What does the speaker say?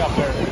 up there.